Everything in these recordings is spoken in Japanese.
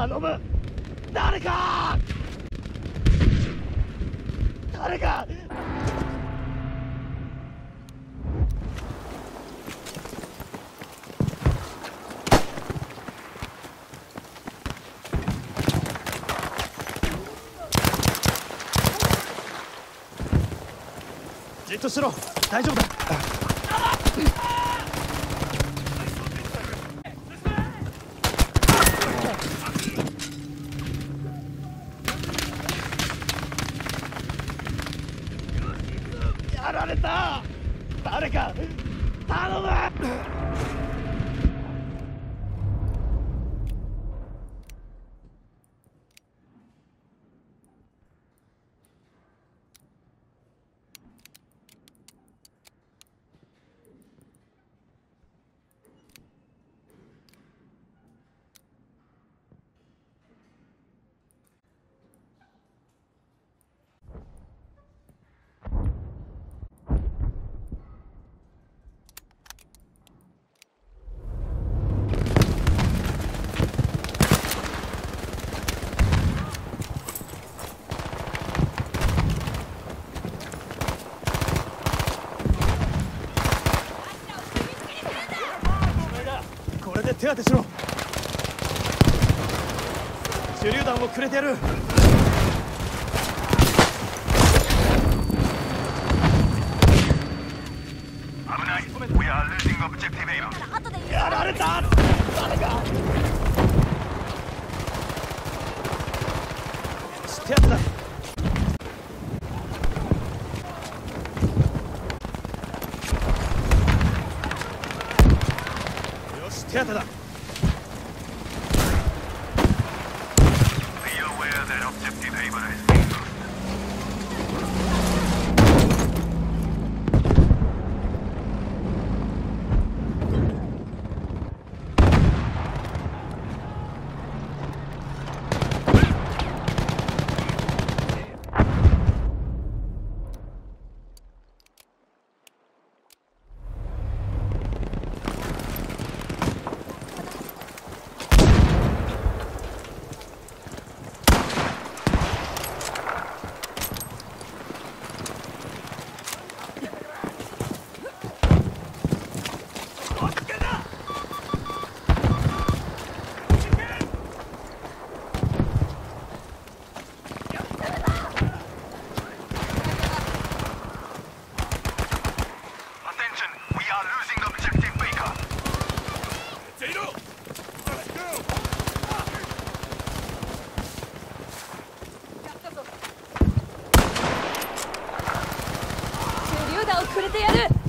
頼む。誰か。誰か。じっとしろ。大丈夫だ。誰か頼手当てしろ。手榴弾をくれてやる。やられた。誰か。よし手当てだよし手当てだくれてやる。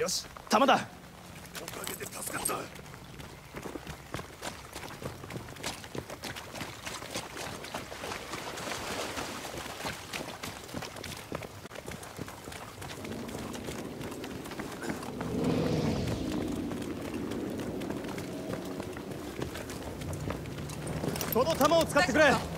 よし弾だ。頭を使ってくれ。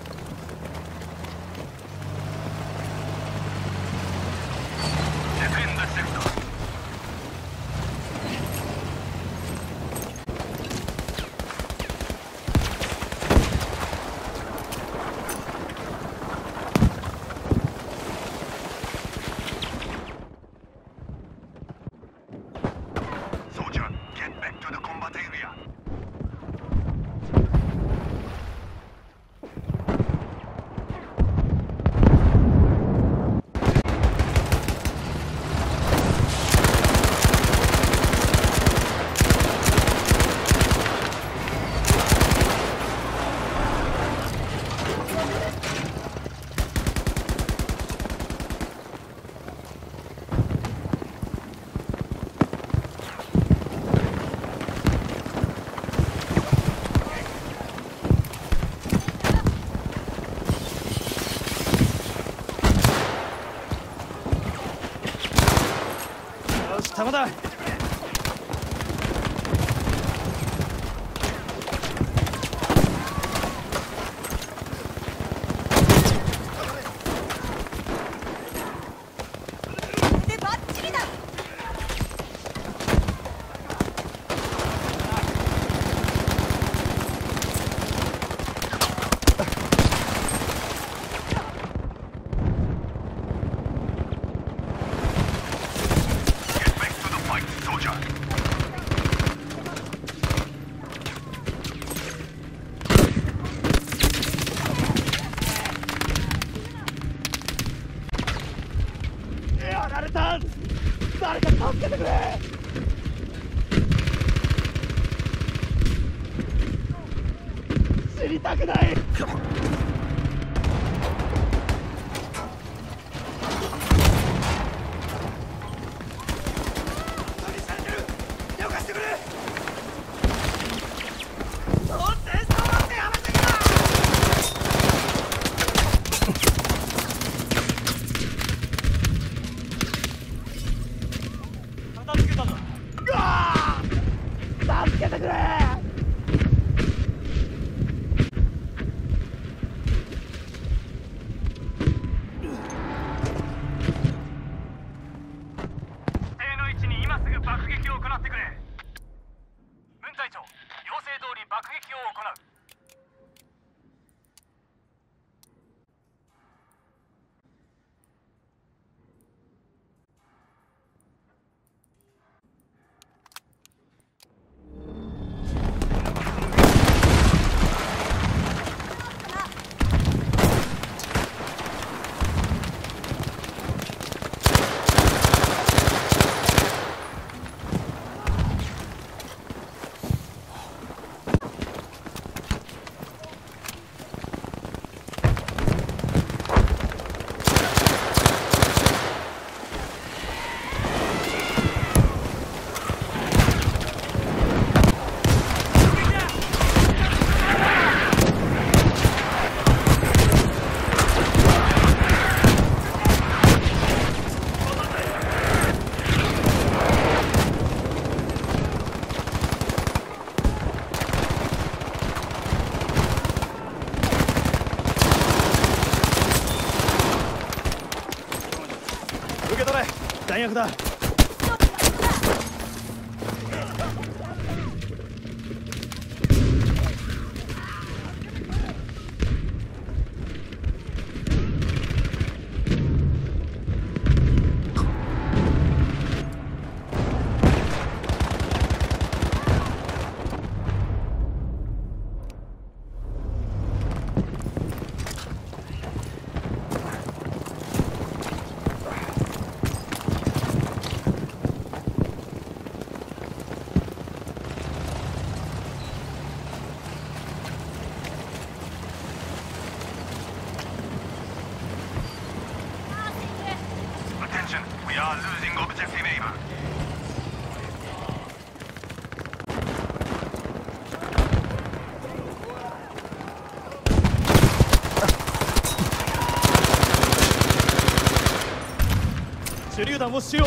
玉だやられた。誰か助けてくれ。死にたくない。Objective Ava. 手榴弾を使用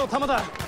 の弾だ。